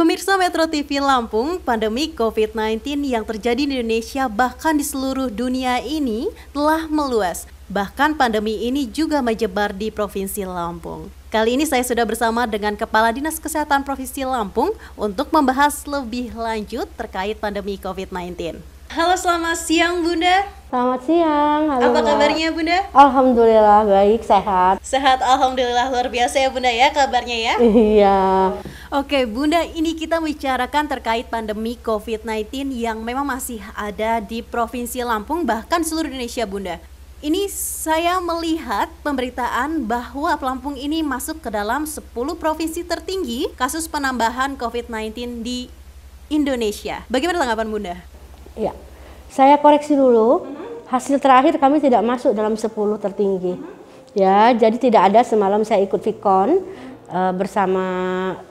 Pemirsa Metro TV Lampung, pandemi COVID-19 yang terjadi di Indonesia bahkan di seluruh dunia ini telah meluas. Bahkan pandemi ini juga menyebar di Provinsi Lampung. Kali ini saya sudah bersama dengan Kepala Dinas Kesehatan Provinsi Lampung untuk membahas lebih lanjut terkait pandemi COVID-19. Halo, selamat siang Bunda. Selamat siang. Halo, Apa kabarnya Bunda? Alhamdulillah baik, sehat. Sehat, Alhamdulillah luar biasa ya Bunda ya kabarnya ya. Iya. Oke Bunda, ini kita bicarakan terkait pandemi COVID-19 yang memang masih ada di Provinsi Lampung bahkan seluruh Indonesia Bunda. Ini saya melihat pemberitaan bahwa Lampung ini masuk ke dalam 10 provinsi tertinggi kasus penambahan COVID-19 di Indonesia. Bagaimana tanggapan Bunda? Iya. Saya koreksi dulu. Hasil terakhir kami tidak masuk dalam 10 tertinggi. Ya, jadi tidak ada semalam saya ikut Vicon eh, bersama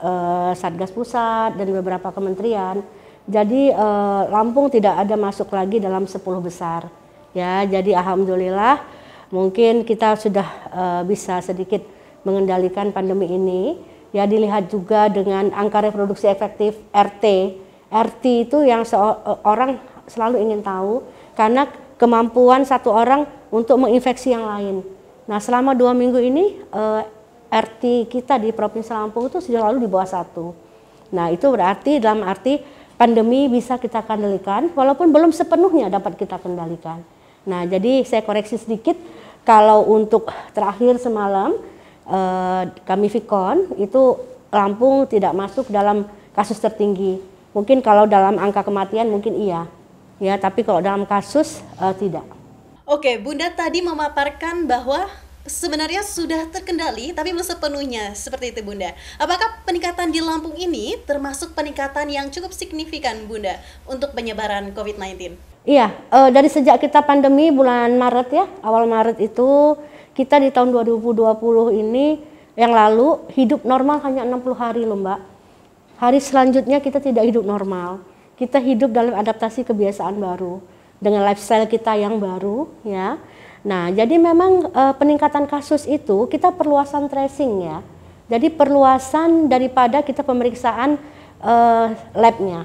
eh, Satgas Pusat dan beberapa kementerian. Jadi eh, Lampung tidak ada masuk lagi dalam 10 besar. Ya, jadi alhamdulillah mungkin kita sudah eh, bisa sedikit mengendalikan pandemi ini. Ya dilihat juga dengan angka reproduksi efektif RT. RT itu yang seorang selalu ingin tahu karena kemampuan satu orang untuk menginfeksi yang lain. Nah selama dua minggu ini eh, RT kita di Provinsi Lampung itu sudah lalu di bawah satu. Nah itu berarti dalam arti pandemi bisa kita kendalikan walaupun belum sepenuhnya dapat kita kendalikan. Nah jadi saya koreksi sedikit kalau untuk terakhir semalam eh, kami Vicon itu Lampung tidak masuk dalam kasus tertinggi. Mungkin kalau dalam angka kematian mungkin iya, ya tapi kalau dalam kasus eh, tidak. Oke, Bunda tadi memaparkan bahwa sebenarnya sudah terkendali tapi belum sepenuhnya seperti itu Bunda. Apakah peningkatan di Lampung ini termasuk peningkatan yang cukup signifikan Bunda untuk penyebaran COVID-19? Iya, eh, dari sejak kita pandemi bulan Maret ya, awal Maret itu kita di tahun 2020 ini yang lalu hidup normal hanya 60 hari loh Mbak. Hari selanjutnya kita tidak hidup normal. Kita hidup dalam adaptasi kebiasaan baru dengan lifestyle kita yang baru ya. Nah, jadi memang eh, peningkatan kasus itu kita perluasan tracing ya. Jadi perluasan daripada kita pemeriksaan eh, labnya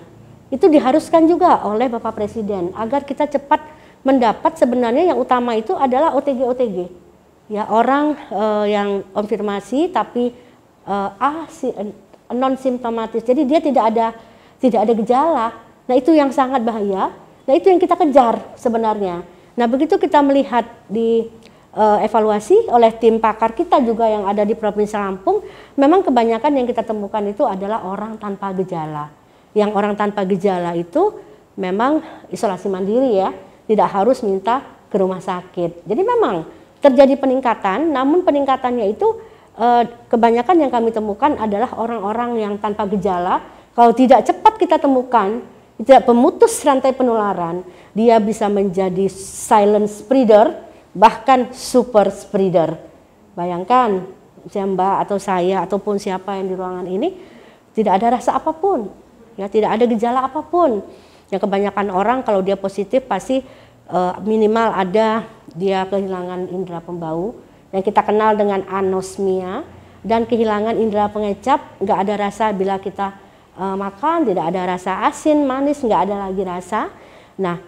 itu diharuskan juga oleh Bapak Presiden agar kita cepat mendapat sebenarnya yang utama itu adalah OTG OTG ya orang eh, yang konfirmasi tapi eh, ah si, non simptomatis jadi dia tidak ada tidak ada gejala nah itu yang sangat bahaya. Nah itu yang kita kejar sebenarnya. Nah begitu kita melihat di eh, evaluasi oleh tim pakar kita juga yang ada di Provinsi Lampung memang kebanyakan yang kita temukan itu adalah orang tanpa gejala. Yang orang tanpa gejala itu memang isolasi mandiri ya tidak harus minta ke rumah sakit. Jadi memang terjadi peningkatan, namun peningkatannya itu eh, kebanyakan yang kami temukan adalah orang-orang yang tanpa gejala. Kalau tidak cepat kita temukan, tidak pemutus rantai penularan, dia bisa menjadi silent spreader, bahkan super spreader. Bayangkan, saya Mbak atau saya ataupun siapa yang di ruangan ini tidak ada rasa apa pun, ya tidak ada gejala apa pun. Yang kebanyakan orang kalau dia positif pasti uh, minimal ada dia kehilangan indera pembau yang kita kenal dengan anosmia dan kehilangan indera pengecap nggak ada rasa bila kita uh, makan tidak ada rasa asin manis nggak ada lagi rasa. Nah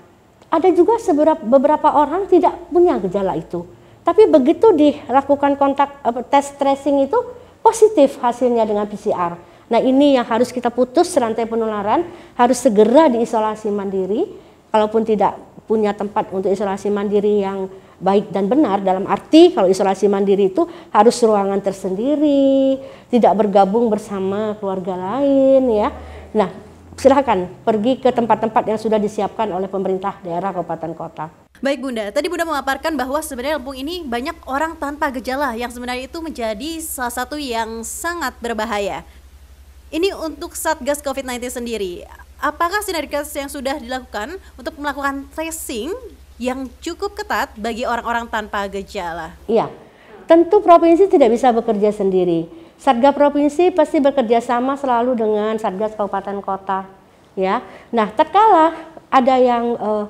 ada juga seberapa, beberapa orang tidak punya gejala itu. Tapi begitu dilakukan kontak uh, tes tracing itu positif hasilnya dengan PCR nah ini yang harus kita putus rantai penularan harus segera diisolasi mandiri. Kalaupun tidak punya tempat untuk isolasi mandiri yang baik dan benar dalam arti kalau isolasi mandiri itu harus ruangan tersendiri, tidak bergabung bersama keluarga lain ya. Nah, silahkan pergi ke tempat-tempat yang sudah disiapkan oleh pemerintah daerah kabupaten kota. Baik Bunda, tadi Bunda memaparkan bahwa sebenarnya Lampung ini banyak orang tanpa gejala yang sebenarnya itu menjadi salah satu yang sangat berbahaya. Ini untuk Satgas COVID-19 sendiri apakah sinergitas yang sudah dilakukan untuk melakukan tracing yang cukup ketat bagi orang-orang tanpa gejala? Iya, tentu provinsi tidak bisa bekerja sendiri. Satgas provinsi pasti bekerja sama selalu dengan Satgas kabupaten kota. Ya, nah terkala ada yang uh,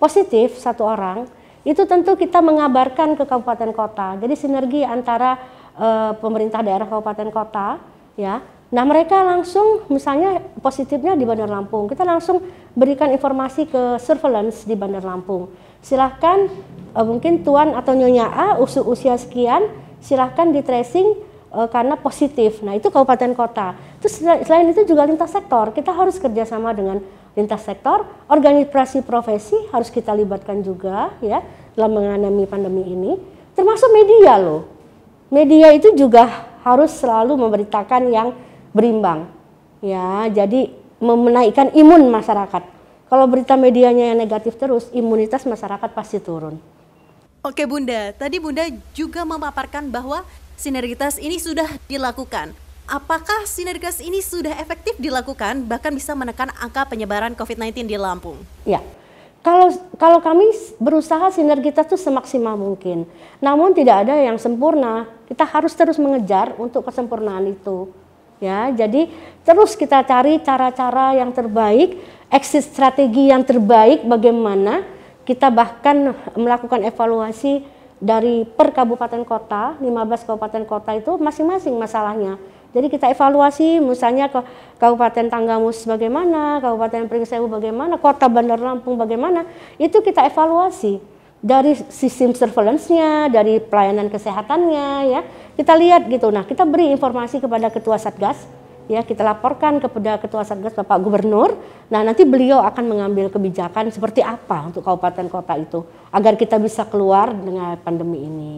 positif satu orang, itu tentu kita mengabarkan ke kabupaten kota. Jadi sinergi antara uh, pemerintah daerah kabupaten kota, ya, Nah mereka langsung misalnya positifnya di Bandar Lampung, kita langsung berikan informasi ke surveillance di Bandar Lampung. Silahkan uh, mungkin tuan atau nyonya A usia, usia sekian, silahkan di tracing uh, karena positif. Nah itu kabupaten kota. Terus selain itu juga lintas sektor, kita harus kerjasama dengan lintas sektor, organisasi profesi harus kita libatkan juga ya dalam mengalami pandemi ini, termasuk media loh. Media itu juga harus selalu memberitakan yang berimbang. Ya, jadi menaikkan imun masyarakat. Kalau berita medianya yang negatif terus, imunitas masyarakat pasti turun. Oke Bunda, tadi Bunda juga memaparkan bahwa sinergitas ini sudah dilakukan. Apakah sinergitas ini sudah efektif dilakukan bahkan bisa menekan angka penyebaran COVID-19 di Lampung? Ya, kalau kalau kami berusaha sinergitas itu semaksimal mungkin. Namun tidak ada yang sempurna. Kita harus terus mengejar untuk kesempurnaan itu ya jadi terus kita cari cara-cara yang terbaik exit strategi yang terbaik bagaimana kita bahkan melakukan evaluasi dari per kabupaten kota 15 kabupaten kota itu masing-masing masalahnya. Jadi kita evaluasi misalnya ke Kabupaten Tanggamus bagaimana, Kabupaten Pringsewu bagaimana, Kota Bandar Lampung bagaimana, itu kita evaluasi dari sistem surveillance-nya, dari pelayanan kesehatannya ya. Kita lihat gitu. Nah, kita beri informasi kepada ketua Satgas ya, kita laporkan kepada ketua Satgas Bapak Gubernur. Nah, nanti beliau akan mengambil kebijakan seperti apa untuk kabupaten kota itu agar kita bisa keluar dengan pandemi ini.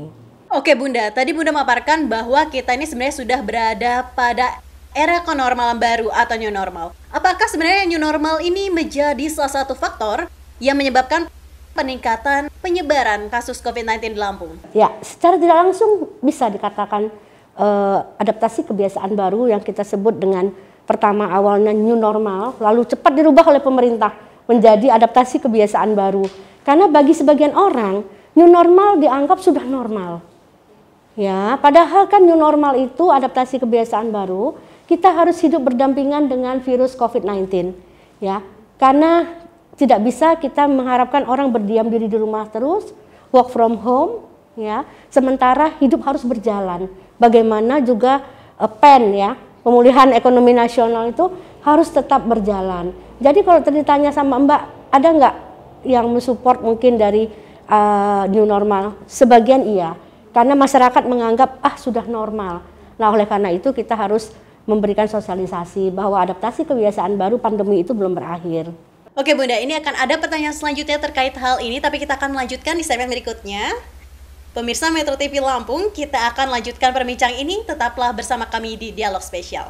Oke, Bunda. Tadi Bunda memaparkan bahwa kita ini sebenarnya sudah berada pada era kenormalan baru atau new normal. Apakah sebenarnya new normal ini menjadi salah satu faktor yang menyebabkan peningkatan penyebaran kasus COVID-19 di Lampung? Ya, secara tidak langsung bisa dikatakan uh, adaptasi kebiasaan baru yang kita sebut dengan pertama awalnya new normal, lalu cepat dirubah oleh pemerintah menjadi adaptasi kebiasaan baru. Karena bagi sebagian orang, new normal dianggap sudah normal. Ya, padahal kan new normal itu adaptasi kebiasaan baru, kita harus hidup berdampingan dengan virus COVID-19. Ya, karena tidak bisa kita mengharapkan orang berdiam diri di rumah terus, work from home, ya. Sementara hidup harus berjalan. Bagaimana juga uh, PEN ya, pemulihan ekonomi nasional itu harus tetap berjalan. Jadi kalau ditanya sama Mbak, ada nggak yang mensupport mungkin dari uh, new normal? Sebagian iya, karena masyarakat menganggap ah sudah normal. Nah oleh karena itu kita harus memberikan sosialisasi bahwa adaptasi kebiasaan baru pandemi itu belum berakhir. Oke Bunda, ini akan ada pertanyaan selanjutnya terkait hal ini, tapi kita akan melanjutkan di segmen berikutnya. Pemirsa Metro TV Lampung, kita akan lanjutkan perbincang ini, tetaplah bersama kami di Dialog Spesial.